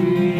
Jesus,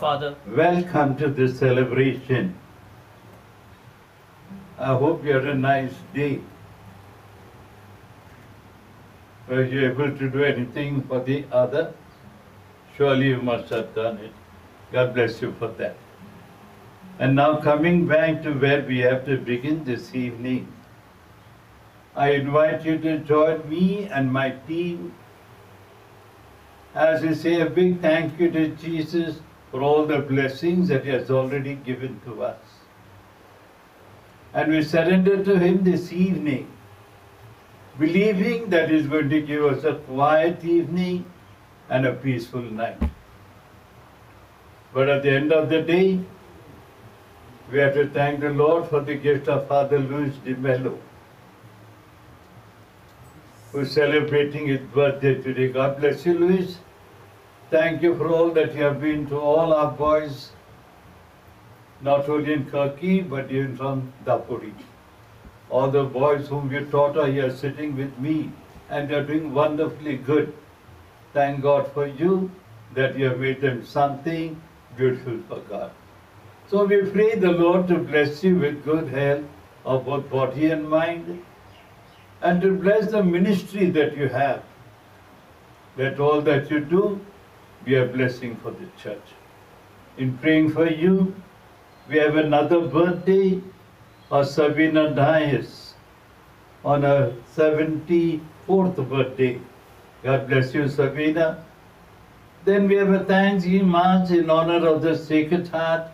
Father. Welcome to this celebration. I hope you had a nice day. Were you able to do anything for the other? Surely you must have done it. God bless you for that. And now coming back to where we have to begin this evening, I invite you to join me and my team as we say a big thank you to Jesus for all the blessings that He has already given to us. And we surrender to Him this evening, believing that He's going to give us a quiet evening and a peaceful night. But at the end of the day, we have to thank the Lord for the gift of Father Luis de Mello, who's celebrating his birthday today. God bless you, Luis. Thank you for all that you have been to all our boys, not only in Turkey, but even from Dapodi. All the boys whom you taught are here sitting with me, and they're doing wonderfully good. Thank God for you that you have made them something beautiful for God. So we pray the Lord to bless you with good health of both body and mind, and to bless the ministry that you have. That all that you do be a blessing for the church. In praying for you, we have another birthday of Sabina Dias on her 74th birthday. God bless you, Sabina. Then we have a Thanksgiving Mass in honor of the Sacred Heart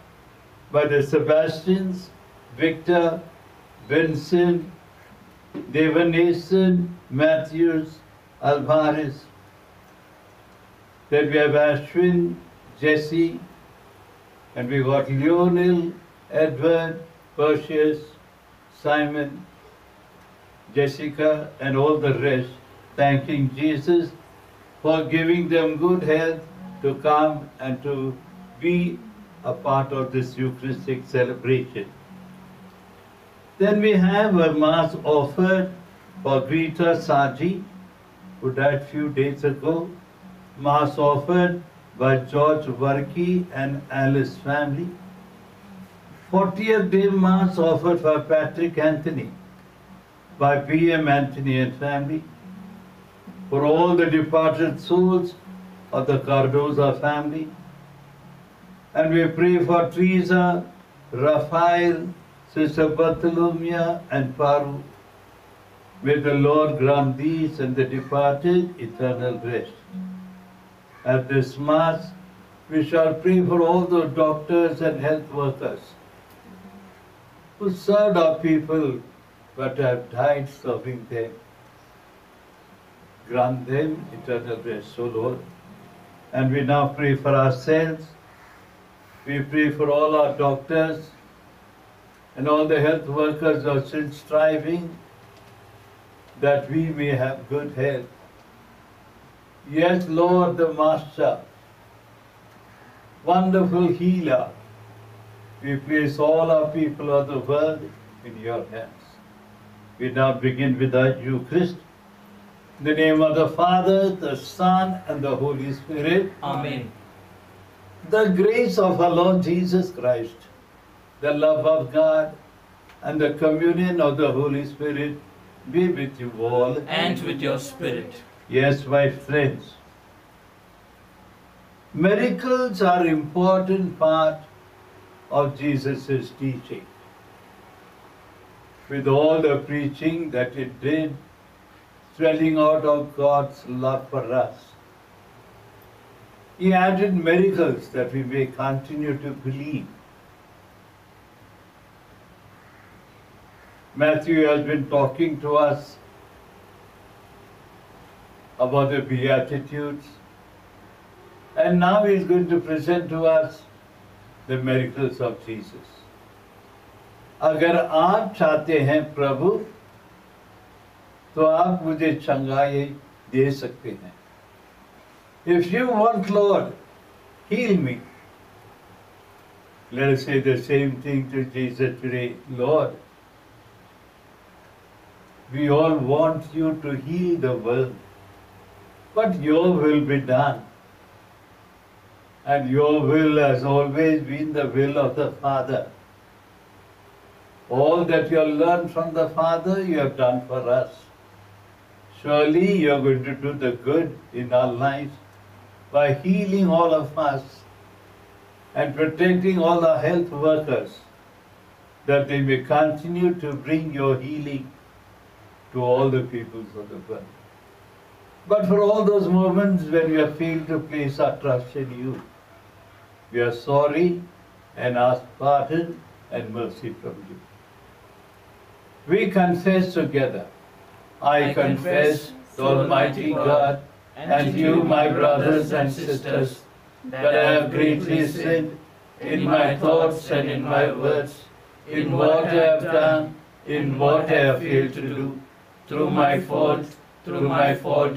by the Sebastians, Victor, Vincent, Devanason, Matthews, Alvarez. Then we have Ashwin, Jesse, and we got Lionel, Edward, Perseus, Simon, Jessica, and all the rest, thanking Jesus for giving them good health to come and to be a part of this Eucharistic celebration. Then we have a mass offered for Greta Saji, who died few days ago. Mass offered by George Varki and Alice family. 40th day mass offered by Patrick Anthony by P.M. Anthony and family. For all the departed souls of the Cardoza family. And we pray for Teresa, Raphael, Sister Bartolomea, and Paru. May the Lord grant these and the departed eternal rest. At this Mass, we shall pray for all the doctors and health workers who served our people but have died serving them. Grant them eternal rest, O Lord. And we now pray for ourselves. We pray for all our doctors and all the health workers who are still striving that we may have good health. Yes, Lord the Master, wonderful healer, we place all our people of the world in your hands. We now begin with our Eucharist. In the name of the Father, the Son, and the Holy Spirit. Amen. The grace of our Lord Jesus Christ, the love of God, and the communion of the Holy Spirit be with you all. And with your spirit. Yes, my friends. Miracles are important part of Jesus' teaching. With all the preaching that it did, swelling out of God's love for us. He added miracles that we may continue to believe. Matthew has been talking to us about the Beatitudes, and now he is going to present to us the miracles of Jesus. अगर आप चाहते हैं प्रभु तो आप मुझे चंगाई दे सकते हैं If you want, Lord, heal me. Let us say the same thing to Jesus today. Lord, we all want you to heal the world, but your will be done. And your will has always been the will of the Father. All that you have learned from the Father, you have done for us. Surely you are going to do the good in our lives by healing all of us and protecting all our health workers that they may continue to bring your healing to all the peoples of the world. But for all those moments when we have failed to place our trust in you, we are sorry and ask pardon and mercy from you. We confess together. I, I confess confess to Almighty God and you, my brothers and sisters, that I have greatly sinned in my thoughts and in my words, in what I have done, in what I have failed to do, through my fault, through my fault,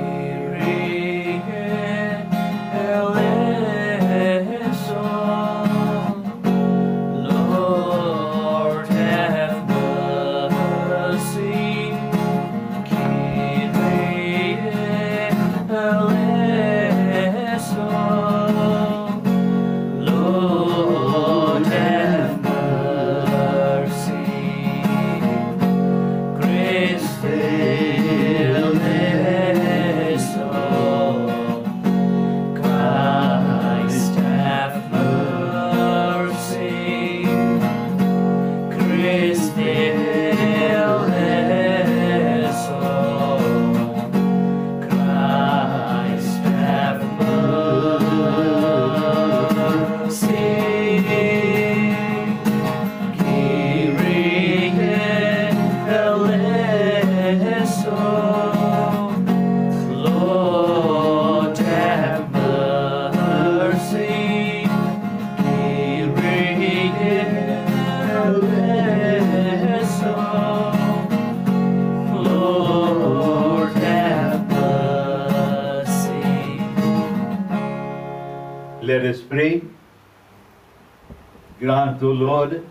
Grant, O Lord,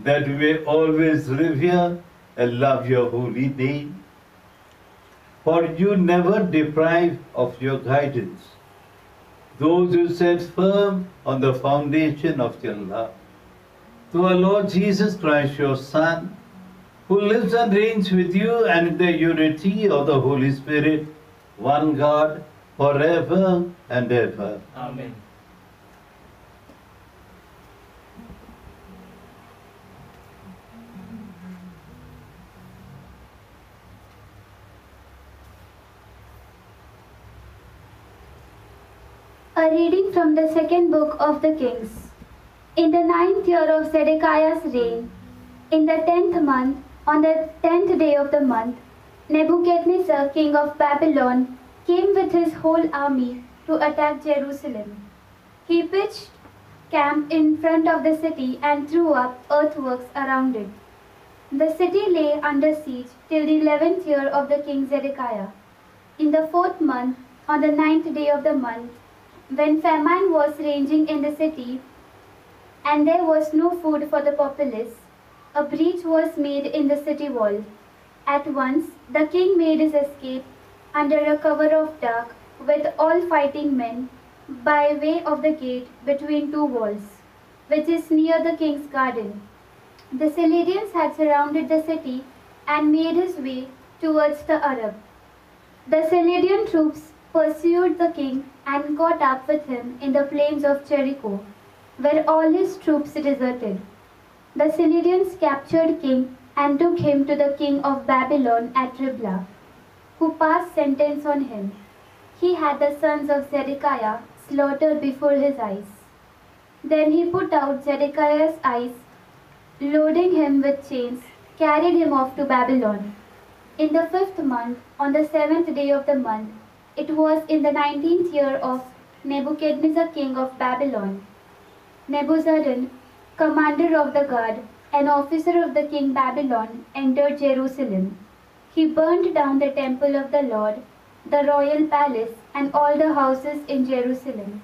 that we may always revere and love your holy name. For you never deprive of your guidance those who stand firm on the foundation of your love. To our Lord Jesus Christ, your Son, who lives and reigns with you and in the unity of the Holy Spirit, one God, forever and ever. Amen. A reading from the second book of the Kings. In the ninth year of Zedekiah's reign, in the tenth month, on the tenth day of the month, Nebuchadnezzar, king of Babylon, came with his whole army to attack Jerusalem. He pitched camp in front of the city and threw up earthworks around it. The city lay under siege till the eleventh year of the king Zedekiah. In the fourth month, on the ninth day of the month, when famine was raging in the city, and there was no food for the populace, a breach was made in the city wall. At once the king made his escape under a cover of dark with all fighting men by way of the gate between two walls, which is near the king's garden. The Chaldeans had surrounded the city and made his way towards the Arabah. The Chaldean troops pursued the king and caught up with him in the plains of Jericho, where all his troops deserted. The Chaldeans captured king and took him to the king of Babylon at Riblah, who passed sentence on him. He had the sons of Zedekiah slaughtered before his eyes. Then he put out Zedekiah's eyes, loading him with chains, carried him off to Babylon. In the fifth month, on the seventh day of the month, it was in the nineteenth year of Nebuchadnezzar king of Babylon. Nebuzaradan, commander of the guard, an officer of the king Babylon, entered Jerusalem. He burned down the temple of the Lord, the royal palace, and all the houses in Jerusalem.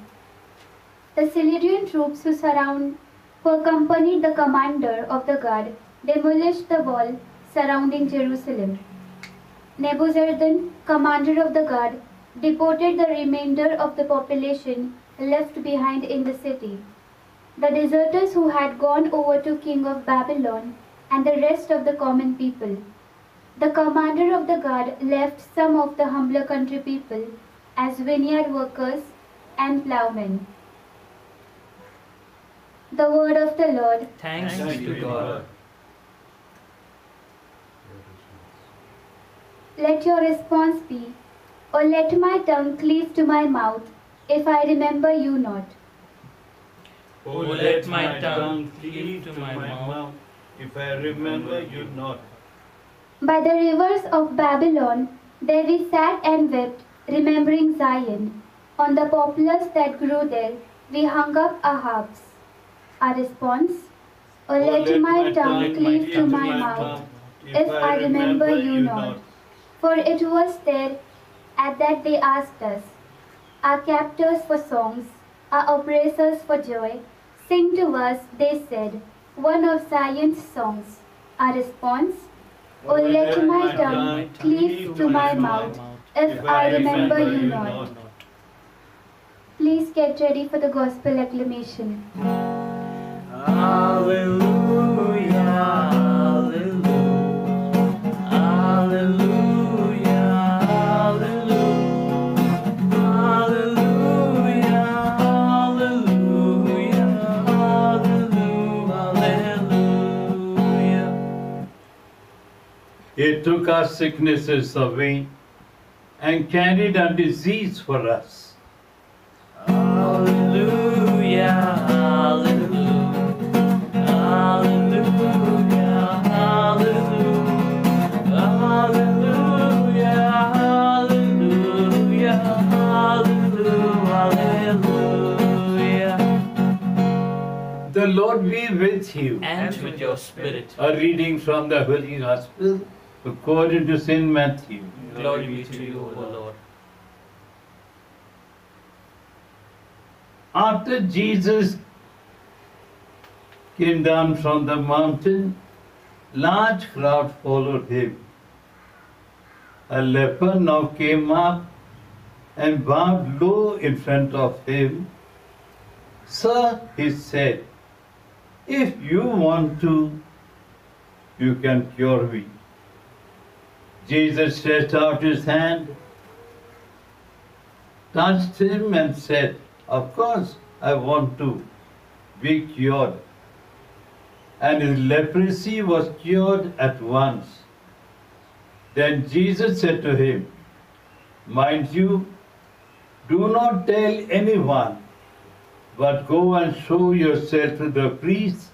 The Chaldean troops who surround who accompanied the commander of the guard demolished the wall surrounding Jerusalem. Nebuzaradan, commander of the guard, deported the remainder of the population left behind in the city. The deserters who had gone over to king of Babylon and the rest of the common people. The commander of the guard left some of the humbler country people as vineyard workers and plowmen. The word of the Lord. Thanks, Thanks be be to to God. Let your response be, O let my tongue cleave to my mouth, if I remember you not. Oh, let my tongue cleave to my mouth, if I remember you not. By the rivers of Babylon, there we sat and wept, remembering Zion. On the poplars that grew there, we hung up our harps. Our response, O Oh, let my tongue cleave to my mouth, if I remember you not. For it was there at that they asked us, Our captors for songs, our oppressors for joy, sing to us, they said, one of Zion's songs. Our response, O let my tongue cleave to my mouth, if I remember you not. Please get ready for the gospel acclamation. Hallelujah, He took our sicknesses away and carried our disease for us. Hallelujah, hallelujah, hallelujah, hallelujah, hallelujah, hallelujah, hallelujah, hallelujah. The Lord be with you. And with your spirit, A reading from the Holy Gospel according to St. Matthew. glory be to you, O Lord. After Jesus came down from the mountain, large crowd followed him. A leper now came up and bowed low in front of him. Sir, he said, if you want to, you can cure me. Jesus stretched out his hand, touched him, and said, Of course, I want to be cured. And his leprosy was cured at once. Then Jesus said to him, Mind you, Do not tell anyone, but go and show yourself to the priests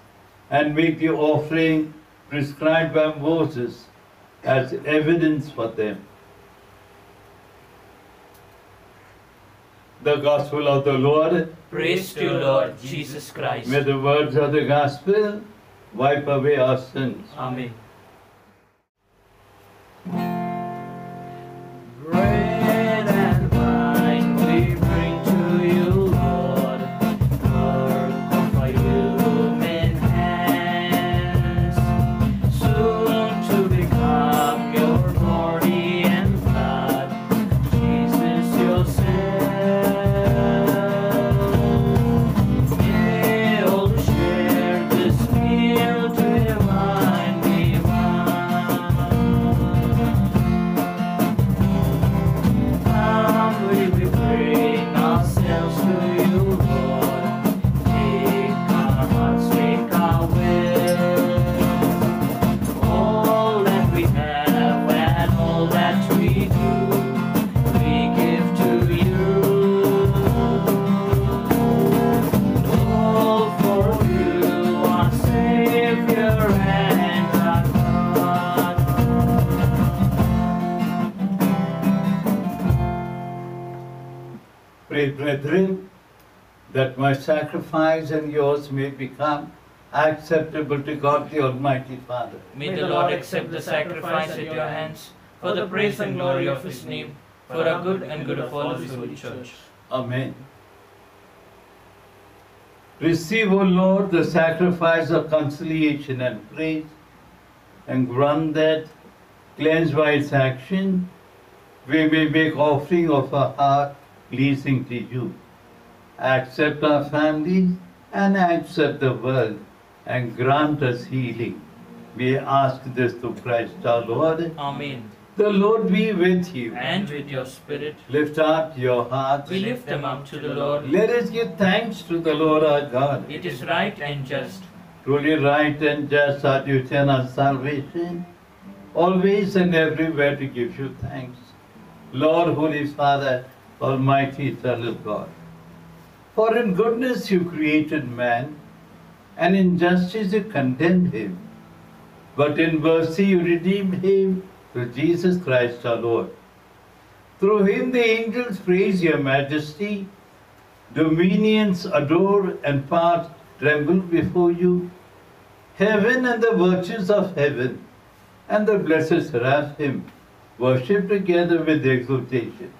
and make the offering prescribed by Moses as evidence for them. The Gospel of the Lord. Praise to you, Lord Jesus Christ. May the words of the Gospel wipe away our sins. Amen. That my sacrifice and yours may become acceptable to God the Almighty Father. May the Lord accept the sacrifice at your hands for the praise and glory of his name, for our good and good of all his holy church. Amen. Receive, O Lord, the sacrifice of conciliation and praise, and grant that, cleansed by its action, we may make offering of our heart pleasing to you. Accept our families and accept the world, and grant us healing. We ask this through Christ our Lord. Amen. The Lord be with you. And with your spirit, Lift up your hearts. we lift them up to the Lord. Let us give thanks to the Lord our God. It is right and just. Truly right and just are you and our salvation, always and everywhere to give you thanks. Lord, Holy Father, Almighty Eternal God. For in goodness you created man, and in justice you condemned him. But in mercy you redeemed him through Jesus Christ our Lord. Through him the angels praise your majesty, dominions adore and powers tremble before you. Heaven and the virtues of heaven and the blessed seraphim worship together with exultation.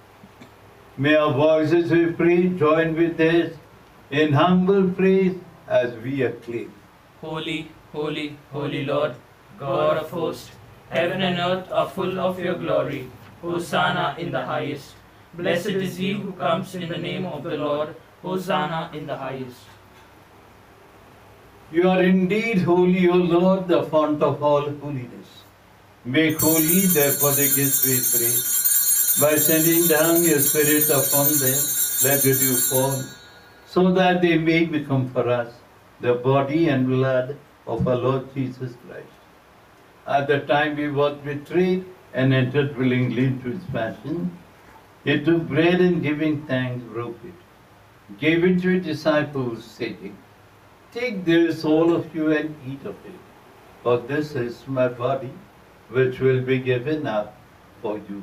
May our voices, we pray, join with theirs in humble praise as we acclaim. Holy, holy, holy Lord, God of hosts, heaven and earth are full of your glory. Hosanna in the highest. Blessed is he who comes in the name of the Lord. Hosanna in the highest. You are indeed holy, O Lord, the font of all holiness. Make holy, therefore, the gifts we pray. By sending down your Spirit upon them, let the dew fall, so that they may become for us the body and blood of our Lord Jesus Christ. At the time he was betrayed and entered willingly into his passion, he took bread and giving thanks, broke it, gave it to his disciples, saying, Take this, all of you, and eat of it, for this is my body, which will be given up for you.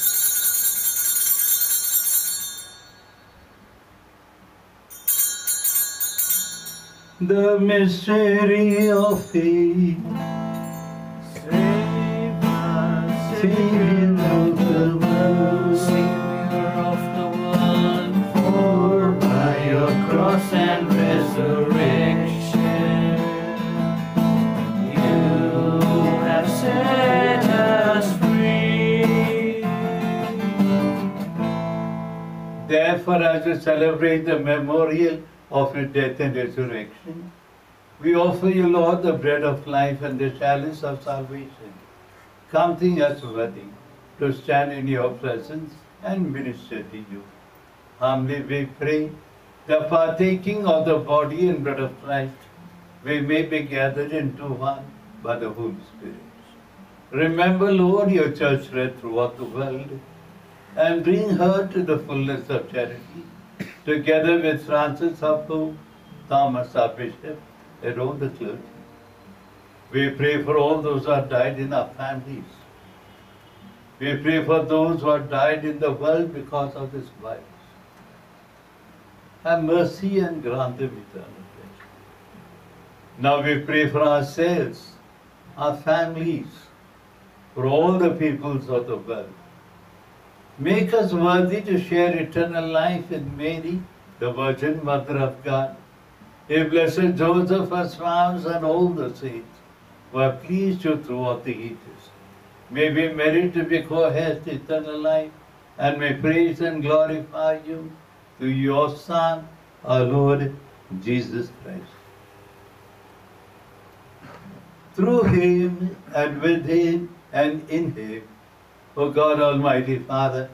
the mystery of faith. Save us, Savior of the world, Savior of the world, for by your cross and resurrection, you have set us free. Therefore, as we celebrate the memorial of your death and resurrection, we offer you, Lord, the bread of life and the chalice of salvation, counting us worthy to stand in your presence and minister to you. Humbly we pray, the partaking of the body and blood of Christ, we may be gathered into one by the Holy Spirit. Remember, Lord, your church spread throughout the world and bring her to the fullness of charity, together with Francis Pope, Thomas our Bishop, and all the clergy. We pray for all those who have died in our families. We pray for those who have died in the world because of this virus. Have mercy and grant them eternal life. Now we pray for ourselves, our families, for all the peoples of the world. Make us worthy to share eternal life with Mary, the Virgin Mother of God, a blessed Joseph, our spouse, and all the saints have pleased you throughout the ages. May we merit to be co-heirs to eternal life, and may praise and glorify you through your Son, our Lord Jesus Christ. Through him, and with him, and in him, O God Almighty Father,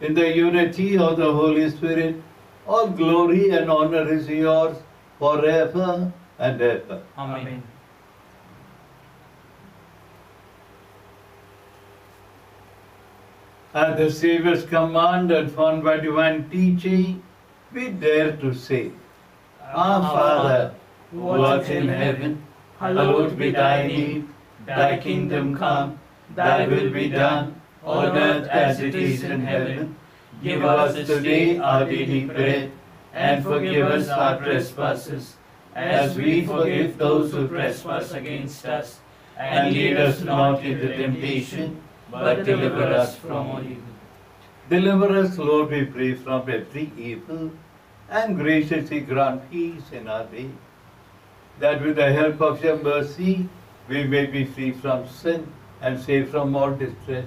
in the unity of the Holy Spirit, all glory and honor is yours forever and ever. Amen. At the Saviour's command and found by divine teaching, we dare to say, Our Father, who art in heaven, hallowed be thy name. Thy kingdom come, thy will be done, on earth as it is in heaven. Give us today our daily bread, and forgive us our trespasses, as we forgive those who trespass against us. And lead us not into temptation, but deliver us from all evil. Deliver us, Lord, we pray, from every evil, and graciously grant peace in our day, that with the help of your mercy we may be free from sin and saved from all distress,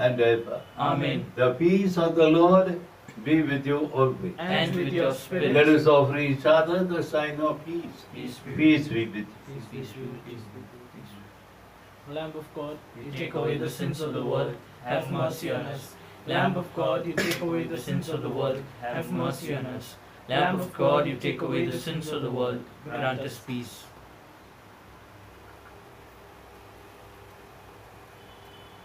and ever. Amen. The peace of the Lord be with you always. And with your spirit. Let us offer each other the sign of peace. Peace be Peace be with you. Peace be with you. Peace be with you. Lamb of God, You take away the sins of the world, have mercy on us. Lamb of God, you take away the sins of the world, have mercy on us. Lamb of God, you take away the sins of the world, grant us peace.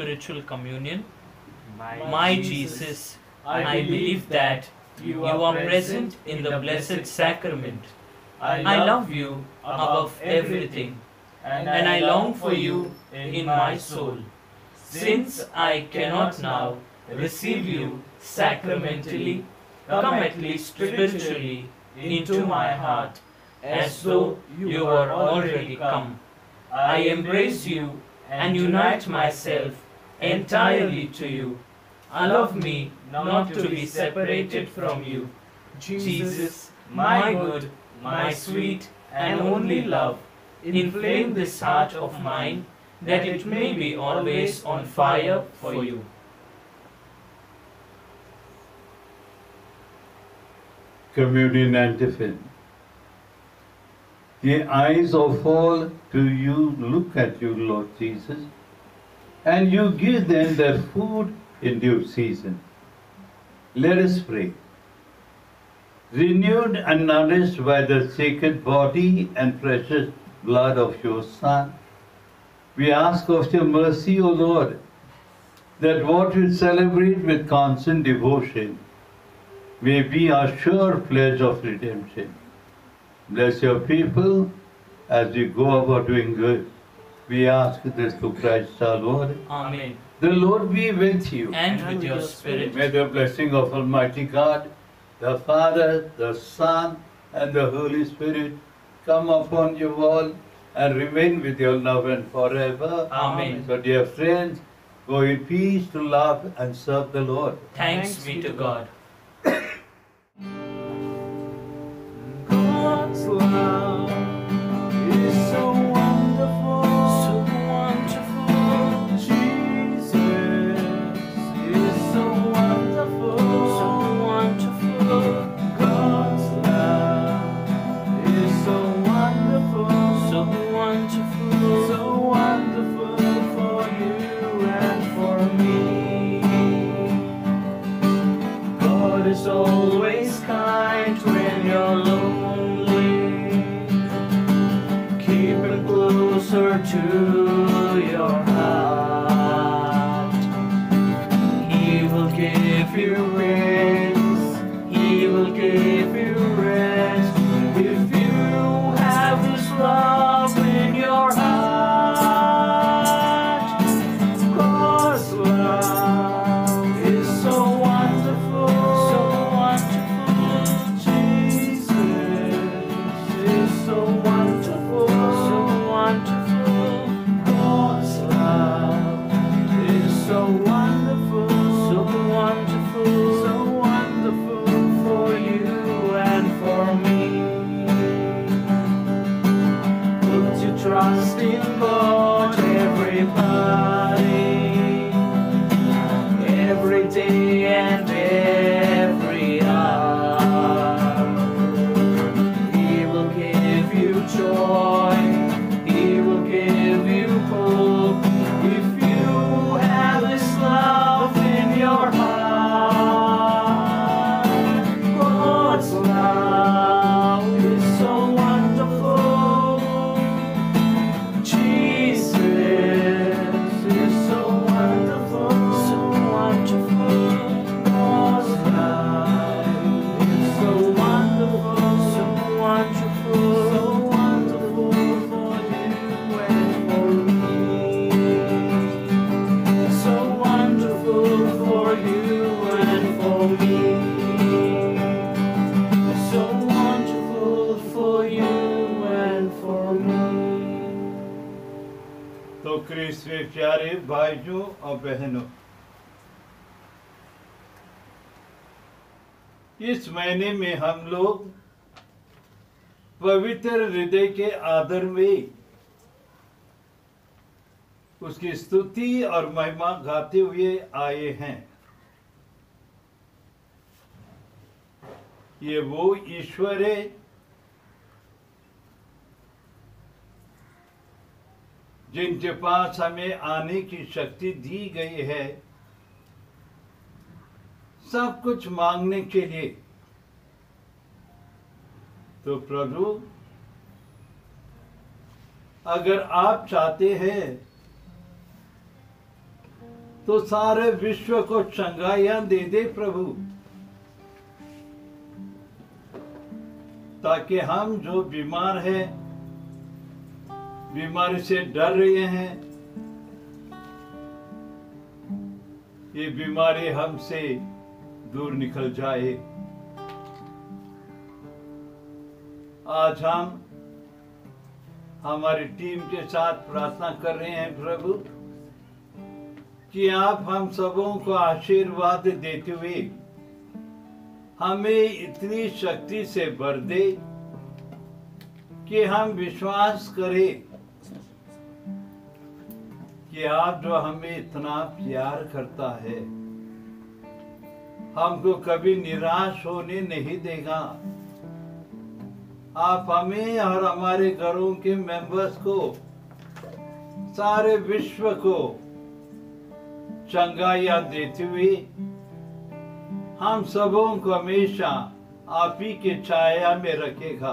Spiritual communion. My Jesus, I believe that you are present in the blessed sacrament. I love you above everything, and I long for you in my soul. Since I cannot now receive you sacramentally, come at least spiritually into my heart, as though you were already come. I embrace you and unite myself entirely to you. Allow me not to be separated from you. Jesus, my good, my sweet and only love, inflame this heart of mine that it may be always on fire for you. Communion antiphon. The eyes of all to you look at you, Lord Jesus, and you give them their food in due season. Let us pray. Renewed and nourished by the sacred body and precious blood of your Son, we ask of your mercy, O Lord, that what we celebrate with constant devotion may be our sure pledge of redemption. Bless your people as we go about doing good. We ask this through Christ our Lord. Amen. The Lord be with you. And with your spirit. May the blessing of Almighty God, the Father, the Son, and the Holy Spirit come upon you all and remain with you now and forever. Amen. So, dear friends, go in peace to love and serve the Lord. Thanks be to God. इस महीने में हम लोग पवित्र हृदय के आदर में उसकी स्तुति और महिमा गाते हुए आए हैं। ये वो ईश्वर है जिनके पास हमें आने की शक्ति दी गई है। सब कुछ मांगने के लिए। तो प्रभु, अगर आप चाहते हैं तो सारे विश्व को चंगाइयाँ दे दे प्रभु, ताकि हम जो बीमार हैं, बीमारी से डर रहे हैं, ये बीमारी हमसे दूर निकल जाए। आज हम, हमारी टीम के साथ प्रार्थना कर रहे हैं, प्रभु, कि आप हम सबों को आशीर्वाद देते हुए हमें इतनी शक्ति से भर दे कि हम विश्वास करें कि आप जो हमें इतना प्यार करता है हमको कभी निराश होने नहीं देगा। आप हमें और हमारे घरों के मेंबर्स को, सारे विश्व को चंगाइया देते हुए, हम सबों को हमेशा आप ही के छाया में रखेगा।